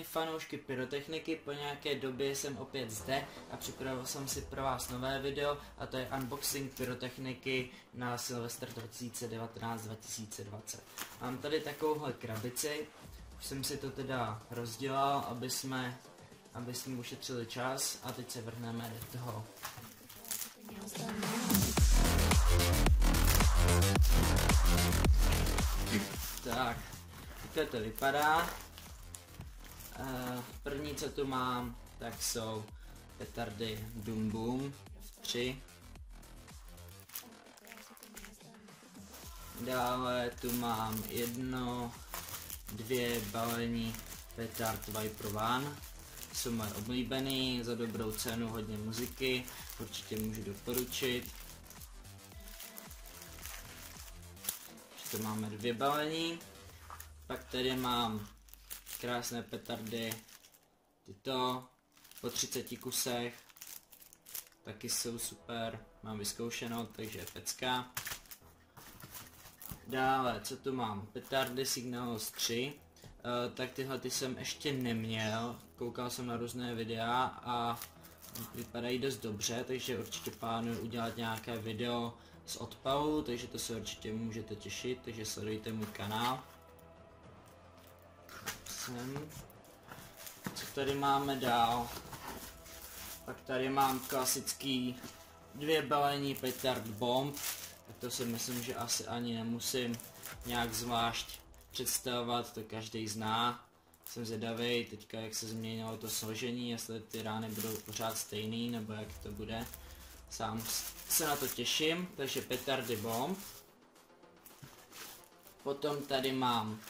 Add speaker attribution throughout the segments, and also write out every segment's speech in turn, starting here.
Speaker 1: fanoušky pyrotechniky, po nějaké době jsem opět zde a připravil jsem si pro vás nové video a to je unboxing pyrotechniky na Silvestr 2019-2020. Mám tady takovouhle krabici, už jsem si to teda rozdělal, aby jsme, aby jsme ušetřili čas a teď se vrhneme do toho. Tak, takhle to vypadá. Uh, první, co tu mám, tak jsou petardy Doom Boom 3. Dále tu mám jedno, dvě balení petard Viper One. Jsou moje oblíbený, za dobrou cenu, hodně muziky, určitě můžu doporučit. Tu máme dvě balení. Pak tady mám krásné petardy, tyto po 30 kusech, taky jsou super, mám vyzkoušeno, takže pecka. Dále, co tu mám? Petardy Signalos 3, uh, tak tyhle ty jsem ještě neměl, koukal jsem na různé videa a vypadají dost dobře, takže určitě plánuju udělat nějaké video z odpalu, takže to se určitě můžete těšit, takže sledujte můj kanál sem. Co tady máme dál? Tak tady mám klasický dvě balení petard bomb. Tak to si myslím, že asi ani nemusím nějak zvlášť představovat, to každý zná. Jsem zvědavý teďka, jak se změnilo to složení, jestli ty rány budou pořád stejný, nebo jak to bude. Sám se na to těším, takže petardy bomb. Potom tady mám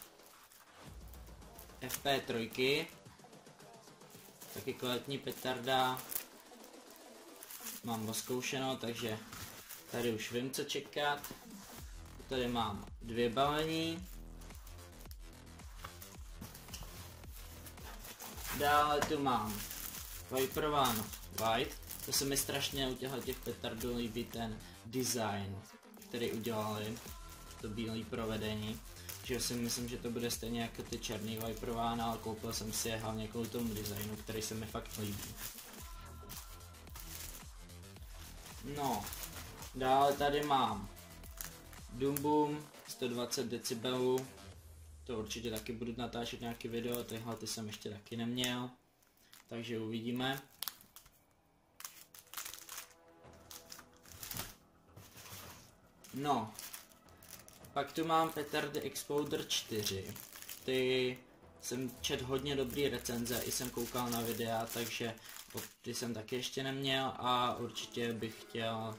Speaker 1: FP3, taky kvalitní petarda, mám oskoušeno, takže tady už vím, co čekat. Tady mám dvě balení. Dále tu mám Viper One White. To se mi strašně u těch petardů líbí ten design, který udělali. To bílé provedení že si myslím, že to bude stejně jako ty černý Viperována, ale koupil jsem si je hlavně kvůli tomu designu, který se mi fakt líbí. No, dále tady mám Doom Boom 120 decibelů, to určitě taky budu natáčet nějaký video, tyhle ty jsem ještě taky neměl, takže uvidíme. No, pak tu mám Petardy Exploder 4. Ty jsem čet hodně dobrý recenze, i jsem koukal na videa, takže ty jsem taky ještě neměl a určitě bych chtěl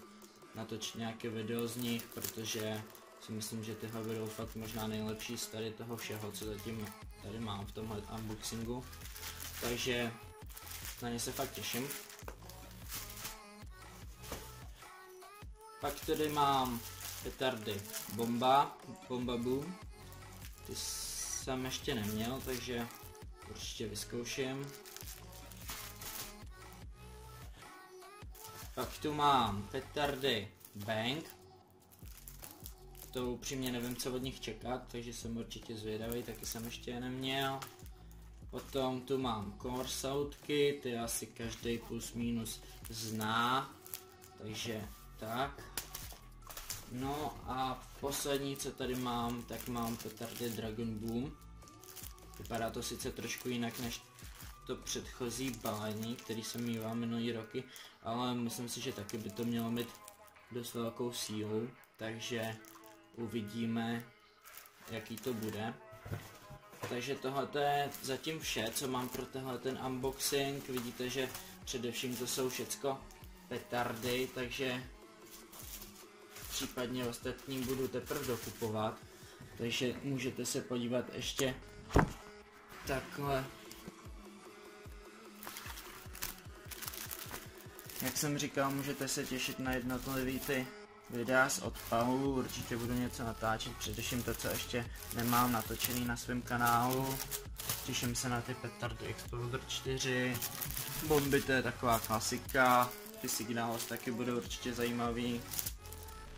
Speaker 1: natočit nějaké video z nich, protože si myslím, že tyhle budou fakt možná nejlepší z tady toho všeho, co zatím tady mám v tomhle unboxingu. Takže na ně se fakt těším. Pak tady mám petardy. Bomba, bomba boom. Ty jsem ještě neměl, takže určitě vyzkouším. Pak tu mám petardy Bang. To upřímně nevím, co od nich čekat, takže jsem určitě zvědavý, taky jsem ještě je neměl. Potom tu mám Corsautky, ty asi každý plus minus zná, takže tak. No a poslední, co tady mám, tak mám petardy Dragon Boom. Vypadá to sice trošku jinak než to předchozí balení, který jsem mýval minulý roky, ale myslím si, že taky by to mělo mít dost velkou sílu, takže uvidíme, jaký to bude. Takže tohle je zatím vše, co mám pro tenhle ten unboxing. Vidíte, že především to jsou všecko petardy, takže případně ostatní budu teprve dokupovat. Takže můžete se podívat ještě takhle. Jak jsem říkal, můžete se těšit na jednotlivý ty videa z odpalu, určitě budu něco natáčet, především to, co ještě nemám natočený na svém kanálu. Těším se na ty Petardy Exploder 4, bomby to je taková klasika, ty signály taky budou určitě zajímavý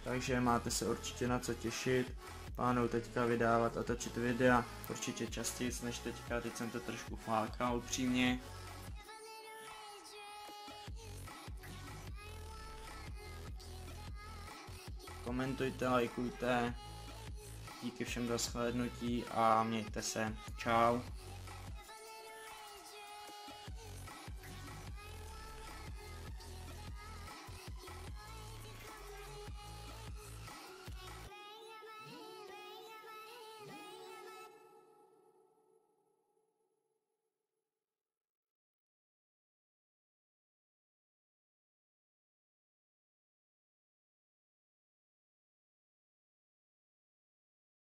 Speaker 1: takže máte se určitě na co těšit. plánuju teďka vydávat a točit videa určitě častěji než teďka, teď jsem to trošku flákal upřímně. Komentujte, lajkujte, díky všem za shlédnutí a mějte se, čau.